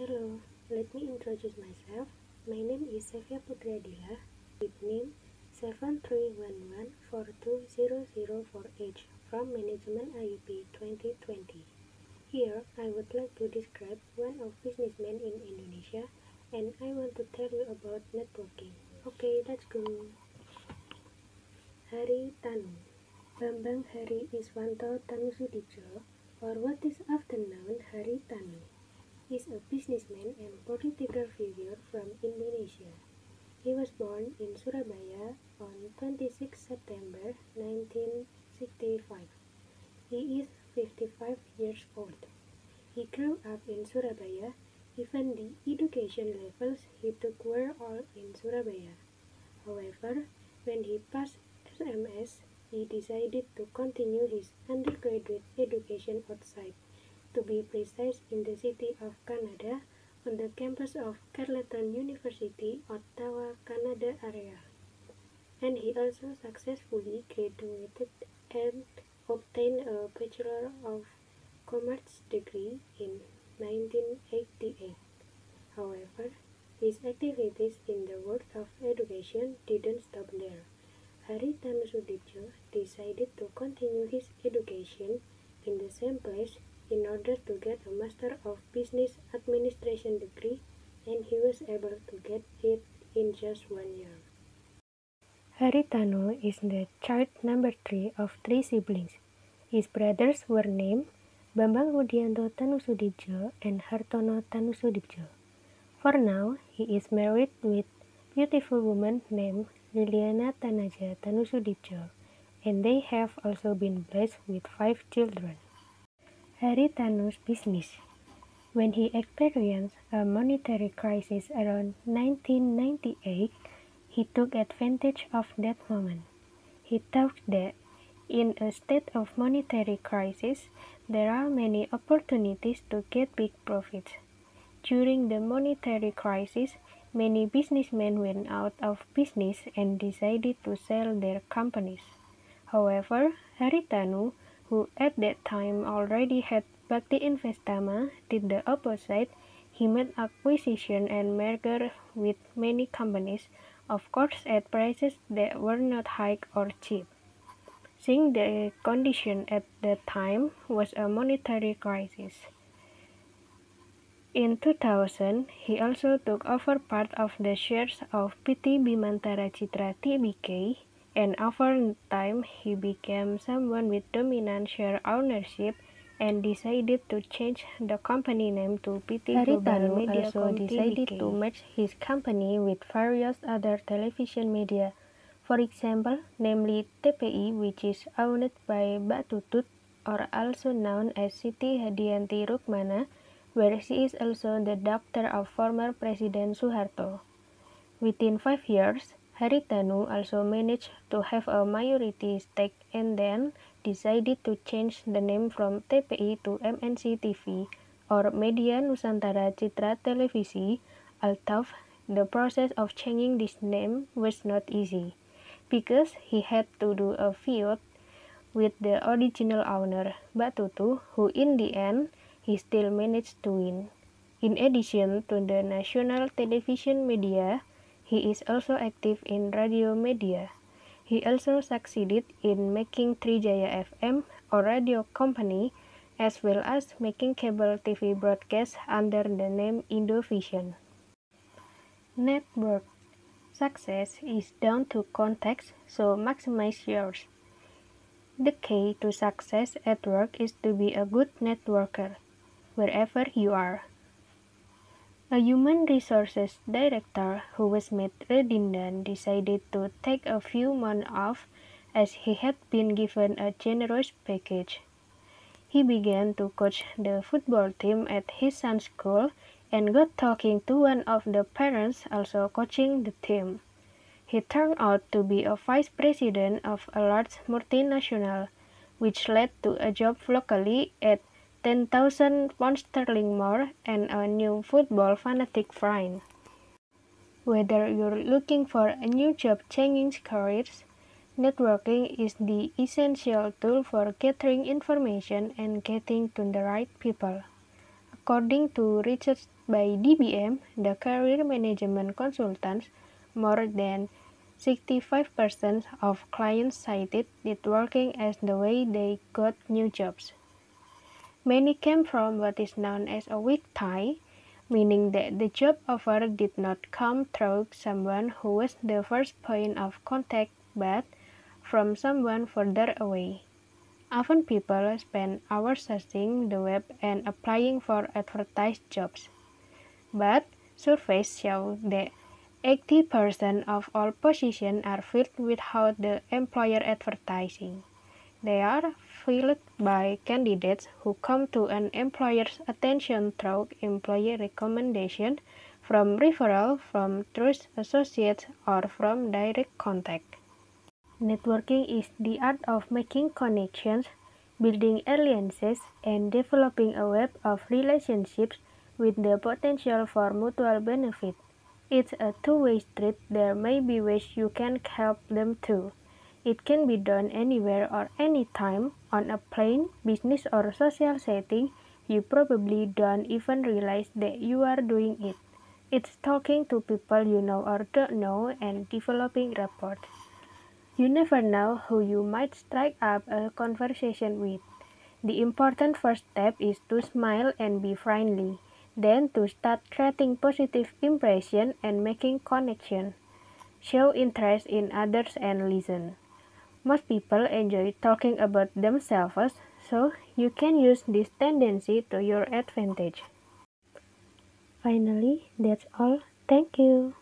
Hello, let me introduce myself. My name is Sefia Putri Adila, with name 7311420048 from Management IUP 2020. Here, I would like to describe one of businessmen in Indonesia and I want to tell you about networking. Okay, let's go. Hary Tanoe Bambang Hary Iswanto Tanoesoedibjo, or what is often known Hary Tanoe, is a businessman and political figure from Indonesia. He was born in Surabaya on 26 September 1965. He is 55 years old. He grew up in Surabaya. Even the education levels he took were all in Surabaya. However, when he passed SMS, he decided to continue his undergraduate education outside, to be precise in the city of Canada, on the campus of Carleton University, Ottawa, Canada area. And he also successfully graduated and obtained a Bachelor of Commerce degree in 1988. However, his activities in the world of education didn't stop there. Hary Tanoesoedibjo decided to continue his education in the same place in order to get a Master of Business Administration degree and he was able to get it in just one year. Hary Tanoe is the child number three of three siblings. His brothers were named Bambang Rudianto Tanoesoedibjo and Hartono Tanoesoedibjo. For now, he is married with beautiful woman named Liliana Tanaja Tanoesoedibjo, and they have also been blessed with five children. Hary Tanoe's business. When he experienced a monetary crisis around 1998, he took advantage of that moment. He thought that in a state of monetary crisis, there are many opportunities to get big profits. During the monetary crisis, Many businessmen went out of business and decided to sell their companies. However, Hary Tanoe, who at that time already had Bhakti Investama, did the opposite. He made acquisition and merger with many companies, of course at prices that were not high or cheap. Seeing the condition at that time was a monetary crisis. In 2000, he also took over part of the shares of PT Bimantara Citra Tbk, and over time he became someone with dominant share ownership and decided to change the company name to PT Global Media also decided to merge his company with various other television media, for example, namely TPI, which is owned by Mbak Tutut, or also known as Siti Hardiyanti Rukmana, where she is also the daughter of former President Suharto. Within five years, Haritanu also managed to have a majority stake and then decided to change the name from TPI to MNC TV or Media Nusantara Citra Televisi, although the process of changing this name was not easy, because he had to do a feud with the original owner, Batutu, who in the end he still managed to win. In addition to the national television media, he is also active in radio media. He also succeeded in making Trijaya FM a radio company as well as making cable TV broadcasts under the name Indovision. Network success is down to context, so maximize yours. The key to success at work is to be a good networker wherever you are. A human resources director who was made redundant decided to take a few months off as he had been given a generous package. He began to coach the football team at his son's school and got talking to one of the parents also coaching the team. He turned out to be a vice president of a large multinational, which led to a job locally at 10,000 pounds sterling more, and a new football fanatic friend. Whether you're looking for a new job changing careers, networking is the essential tool for gathering information and getting to the right people. According to research by DBM, the career management consultants, more than 65% of clients cited networking as the way they got new jobs. Many came from what is known as a weak tie, meaning that the job offer did not come through someone who was the first point of contact but from someone further away. Often people spend hours searching the web and applying for advertised jobs. But surveys show that 80% of all positions are filled without the employer advertising. They are filled by candidates who come to an employer's attention through employee recommendation, from referral, from trust associates, or from direct contact. Networking is the art of making connections, building alliances, and developing a web of relationships with the potential for mutual benefit. It's a two-way street. There may be ways you can help them too. It can be done anywhere or anytime, on a plane, business or social setting. You probably don't even realize that you are doing it. It's talking to people you know or don't know and developing rapport. You never know who you might strike up a conversation with. The important first step is to smile and be friendly, then to start creating positive impression and making connection. Show interest in others and listen. Most people enjoy talking about themselves, so you can use this tendency to your advantage. Finally, that's all. Thank you.